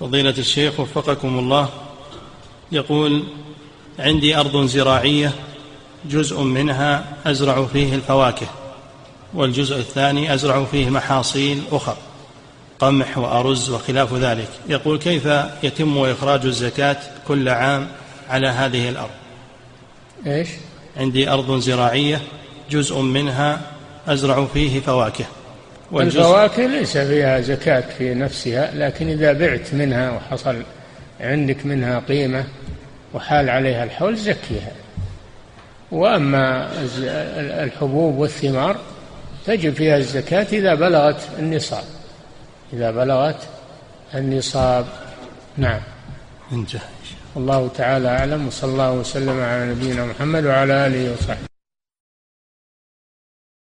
فضيلة الشيخ وفقكم الله يقول عندي أرض زراعية جزء منها أزرع فيه الفواكه والجزء الثاني أزرع فيه محاصيل أخرى قمح وأرز وخلاف ذلك. يقول كيف يتم إخراج الزكاة كل عام على هذه الأرض؟ إيش؟ عندي أرض زراعية جزء منها أزرع فيه فواكه. الفواكه ليس فيها زكاة في نفسها لكن إذا بعت منها وحصل عندك منها قيمة وحال عليها الحول زكيها. وأما الحبوب والثمار تجب فيها الزكاة إذا بلغت النصاب. إذا بلغت النصاب. نعم. انتهى الله. تعالى أعلم وصلى الله وسلم على نبينا محمد وعلى آله وصحبه.